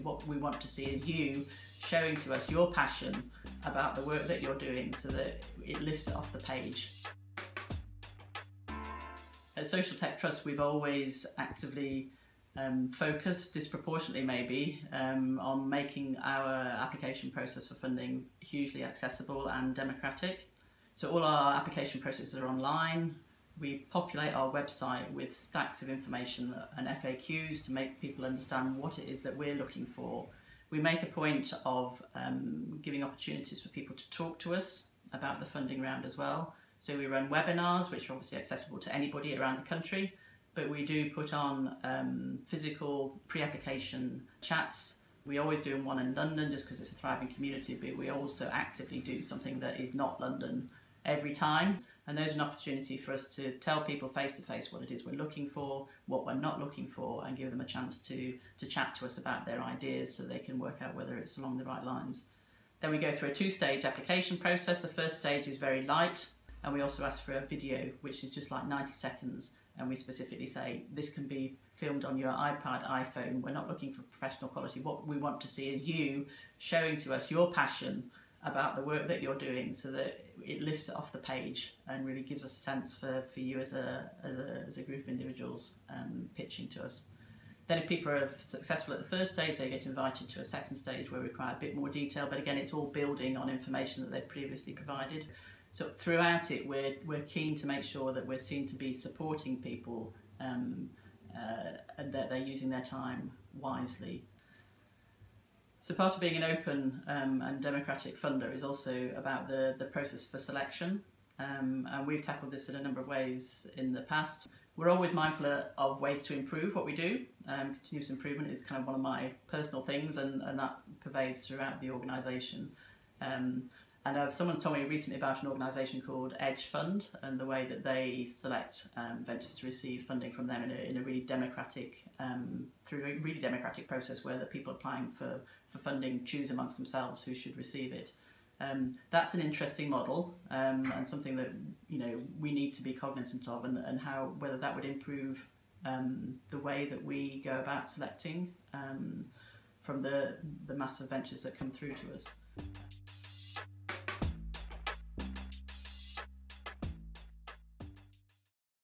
What we want to see is you showing to us your passion about the work that you're doing so that it lifts off the page. At Social Tech Trust, we've always actively um, focused disproportionately maybe um, on making our application process for funding hugely accessible and democratic. So all our application processes are online. We populate our website with stacks of information and FAQs to make people understand what it is that we're looking for. We make a point of um, giving opportunities for people to talk to us about the funding round as well. So we run webinars, which are obviously accessible to anybody around the country, but we do put on um, physical pre-application chats. We always do one in London just because it's a thriving community, but we also actively do something that is not London every time. And there's an opportunity for us to tell people face to face what it is we're looking for, what we're not looking for, and give them a chance to, to chat to us about their ideas so they can work out whether it's along the right lines. Then we go through a two stage application process. The first stage is very light, and we also ask for a video, which is just like 90 seconds. And we specifically say this can be filmed on your iPad, iPhone. We're not looking for professional quality. What we want to see is you showing to us your passion about the work that you're doing so that it lifts it off the page and really gives us a sense for, for you as a, as a, as a group of individuals um, pitching to us. Then if people are successful at the first stage, they get invited to a second stage where we require a bit more detail, but again, it's all building on information that they've previously provided. So throughout it, we're, we're keen to make sure that we're seen to be supporting people um, uh, and that they're using their time wisely. So part of being an open um, and democratic funder is also about the, the process for selection. Um, and we've tackled this in a number of ways in the past. We're always mindful of ways to improve what we do. Um, continuous improvement is kind of one of my personal things and, and that pervades throughout the organisation. Um, and uh, someone's told me recently about an organisation called Edge Fund and the way that they select um, ventures to receive funding from them in a, in a really democratic, um, through a really democratic process where the people applying for, for funding choose amongst themselves who should receive it. Um, that's an interesting model um, and something that you know we need to be cognizant of and, and how whether that would improve um, the way that we go about selecting um, from the, the massive ventures that come through to us.